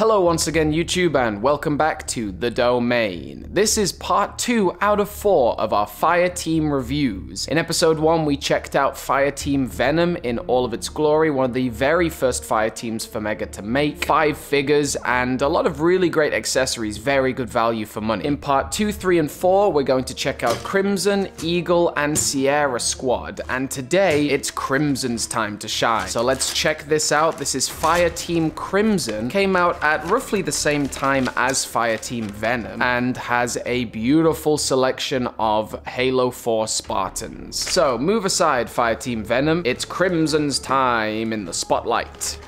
Hello once again YouTube and welcome back to The Domain. This is part 2 out of 4 of our Fire Team reviews. In episode 1 we checked out Fire Team Venom in all of its glory, one of the very first Fire Teams for Mega to make, 5 figures and a lot of really great accessories, very good value for money. In part 2, 3 and 4 we're going to check out Crimson, Eagle and Sierra Squad and today it's Crimson's time to shine. So let's check this out. This is Fire Team Crimson, came out at roughly the same time as Fireteam Venom and has a beautiful selection of Halo 4 Spartans. So move aside Fireteam Venom, it's Crimson's time in the spotlight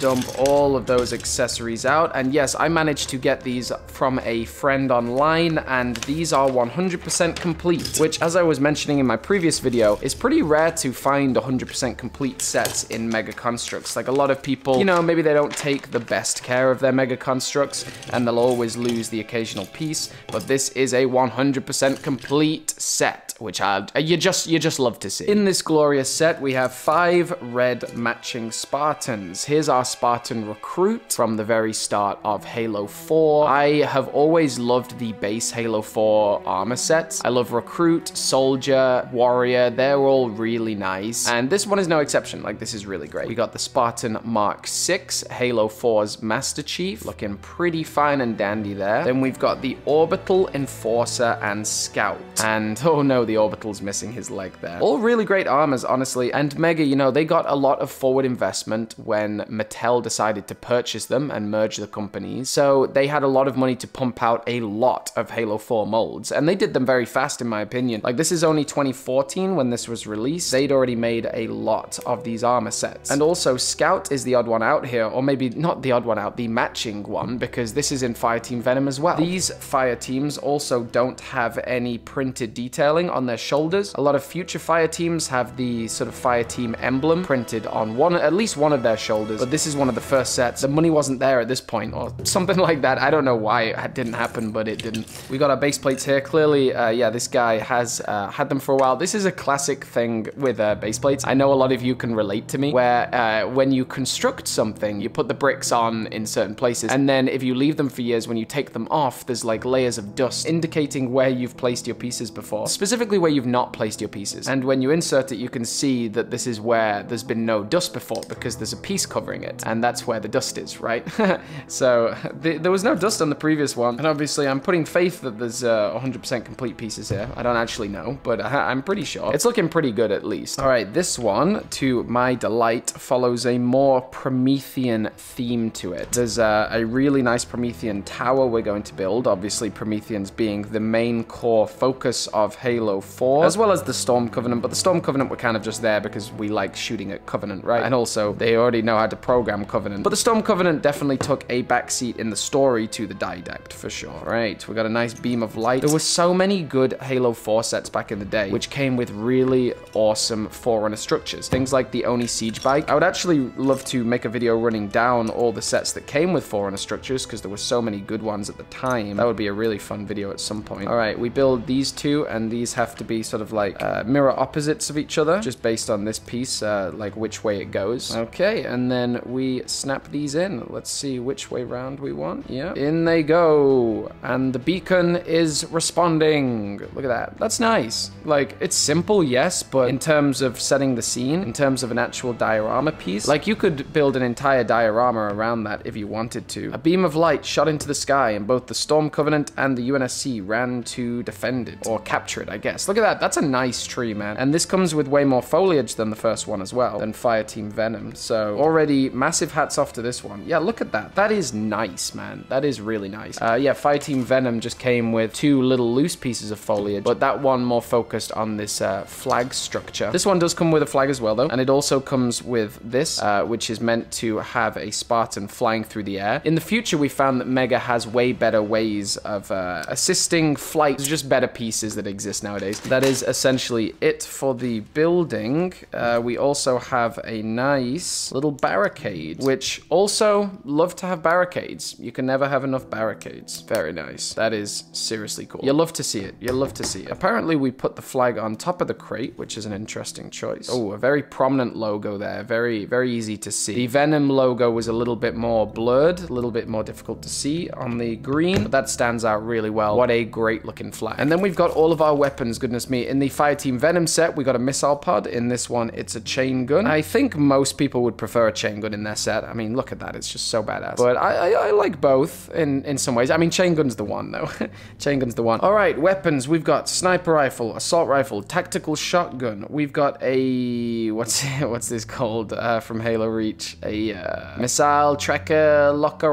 dump all of those accessories out. And yes, I managed to get these from a friend online, and these are 100% complete, which, as I was mentioning in my previous video, is pretty rare to find 100% complete sets in Mega Construx. Like a lot of people, you know, maybe they don't take the best care of their Mega Construx and they'll always lose the occasional piece, but this is a 100% complete set which I, you just you just love to see. In this glorious set, we have five red matching Spartans. Here's our Spartan recruit from the very start of Halo 4. I have always loved the base Halo 4 armor sets. I love recruit, soldier, warrior. They're all really nice, and this one is no exception. Like this is really great. We got the Spartan Mark 6, Halo 4's Master Chief, looking pretty fine and dandy there. Then we've got the Orbital Enforcer and Scout, and oh no the orbital's missing his leg there. All really great armors, honestly. And Mega, you know, they got a lot of forward investment when Mattel decided to purchase them and merge the companies. So they had a lot of money to pump out a lot of Halo 4 molds. And they did them very fast, in my opinion. Like, this is only 2014 when this was released. They'd already made a lot of these armor sets. And also, Scout is the odd one out here, or maybe not the odd one out, the matching one, because this is in Fireteam Venom as well. These fire teams also don't have any printed detailing on on their shoulders. A lot of future fire teams have the sort of fire team emblem printed on one, at least one of their shoulders. But this is one of the first sets. The money wasn't there at this point or something like that. I don't know why it didn't happen, but it didn't. We got our base plates here. Clearly, uh, yeah, this guy has uh, had them for a while. This is a classic thing with uh, base plates. I know a lot of you can relate to me where uh, when you construct something, you put the bricks on in certain places. And then if you leave them for years, when you take them off, there's like layers of dust indicating where you've placed your pieces before. Specifically where you've not placed your pieces. And when you insert it, you can see that this is where there's been no dust before because there's a piece covering it. And that's where the dust is, right? so there was no dust on the previous one. And obviously I'm putting faith that there's 100% uh, complete pieces here. I don't actually know, but I'm pretty sure. It's looking pretty good at least. All right, this one, to my delight, follows a more Promethean theme to it. There's uh, a really nice Promethean tower we're going to build. Obviously, Prometheans being the main core focus of Halo 4, as well as the Storm Covenant, but the Storm Covenant were kind of just there because we like shooting at Covenant, right? And also, they already know how to program Covenant. But the Storm Covenant definitely took a backseat in the story to the Didact, for sure. All right, we got a nice beam of light. There were so many good Halo 4 sets back in the day, which came with really awesome Forerunner structures. Things like the Oni Siege Bike. I would actually love to make a video running down all the sets that came with Forerunner structures, because there were so many good ones at the time. That would be a really fun video at some point. All right, we build these two, and these have have to be sort of like uh, mirror opposites of each other, just based on this piece, uh, like which way it goes. Okay, and then we snap these in. Let's see which way round we want. Yeah, in they go. And the beacon is responding. Look at that. That's nice. Like, it's simple, yes, but in terms of setting the scene, in terms of an actual diorama piece, like you could build an entire diorama around that if you wanted to. A beam of light shot into the sky, and both the Storm Covenant and the UNSC ran to defend it, or capture it, I guess. Look at that. That's a nice tree, man. And this comes with way more foliage than the first one as well, than Fireteam Venom. So already massive hats off to this one. Yeah, look at that. That is nice, man. That is really nice. Uh, yeah, Fireteam Venom just came with two little loose pieces of foliage, but that one more focused on this uh, flag structure. This one does come with a flag as well, though, and it also comes with this, uh, which is meant to have a Spartan flying through the air. In the future, we found that Mega has way better ways of uh, assisting flight. There's just better pieces that exist nowadays that is essentially it for the building. Uh, we also have a nice little barricade barricade, which also love to have barricades. You can never have enough barricades. Very nice. That is seriously cool. You love to see it. You love to see it. Apparently, we put the flag on top of the crate, which is an interesting choice. Oh, a very prominent logo there. Very, very easy to see. The Venom logo was a little bit more blurred, a little bit more difficult to see on the green, but that stands out really well. What a great looking flag. And then we've got all of our weapons, goodness me. In the Fireteam Venom set, we got a missile pod. In this one, it's a chain gun. I think most people would prefer a chain gun in their set. I mean, look at that. It's just so badass. But I, I, I like both in, in some ways. I mean, chain gun's the one, though. chain gun's the one. All right, weapons. We've got sniper rifle, assault rifle, tactical shotgun. We've got a... What's what's this called uh, from Halo Reach? A uh, missile tracker, locker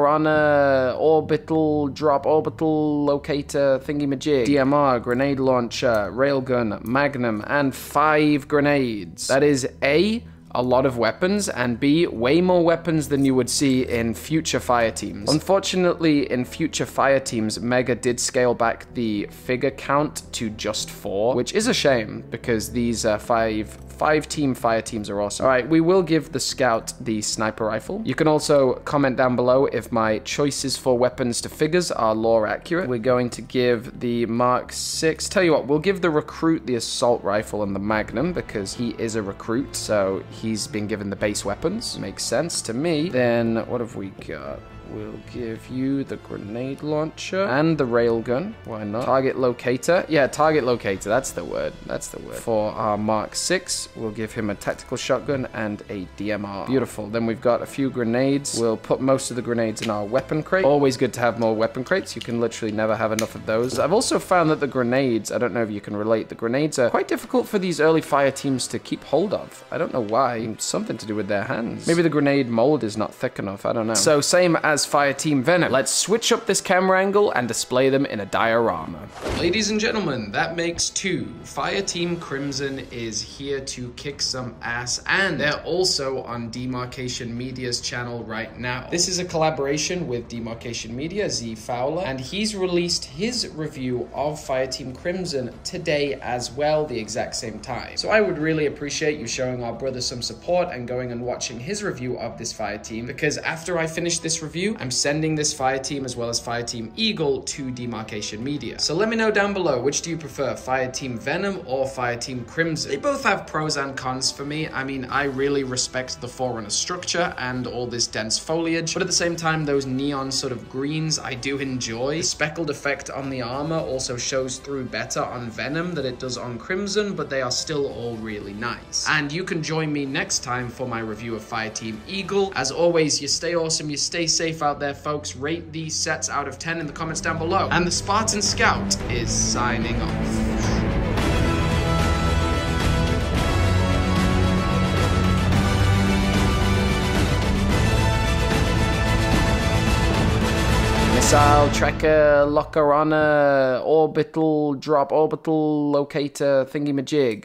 orbital, drop orbital locator thingy-majig, DMR, grenade launcher, railgun, magnum, and five grenades. That is A, a lot of weapons, and B, way more weapons than you would see in future fire teams. Unfortunately, in future fire teams, Mega did scale back the figure count to just four, which is a shame because these uh, five Five team fire teams are awesome. All right, we will give the scout the sniper rifle. You can also comment down below if my choices for weapons to figures are lore accurate. We're going to give the Mark 6. Tell you what, we'll give the recruit the assault rifle and the magnum because he is a recruit, so he's been given the base weapons. Makes sense to me. Then what have we got? We'll give you the grenade launcher and the railgun. Why not? Target locator. Yeah, target locator. That's the word. That's the word. For our Mark 6, we'll give him a tactical shotgun and a DMR. Beautiful. Then we've got a few grenades. We'll put most of the grenades in our weapon crate. Always good to have more weapon crates. You can literally never have enough of those. I've also found that the grenades, I don't know if you can relate, the grenades are quite difficult for these early fire teams to keep hold of. I don't know why. Something to do with their hands. Maybe the grenade mold is not thick enough. I don't know. So same as Fire Team Venom. Let's switch up this camera angle and display them in a diorama. Ladies and gentlemen, that makes two. Fire Team Crimson is here to kick some ass and they're also on Demarcation Media's channel right now. This is a collaboration with Demarcation Media, Z Fowler, and he's released his review of Fire Team Crimson today as well, the exact same time. So I would really appreciate you showing our brother some support and going and watching his review of this Fire Team because after I finish this review, I'm sending this Fire Team as well as Fire Team Eagle to Demarcation Media. So let me know down below, which do you prefer, Fire Team Venom or Fire Team Crimson? They both have pros and cons for me. I mean, I really respect the Forerunner structure and all this dense foliage, but at the same time, those neon sort of greens I do enjoy. The speckled effect on the armor also shows through better on Venom than it does on Crimson, but they are still all really nice. And you can join me next time for my review of Fire Team Eagle. As always, you stay awesome, you stay safe out there, folks. Rate these sets out of 10 in the comments down below. And the Spartan Scout is signing off. Missile tracker, locker on orbital, drop orbital locator thingy majig.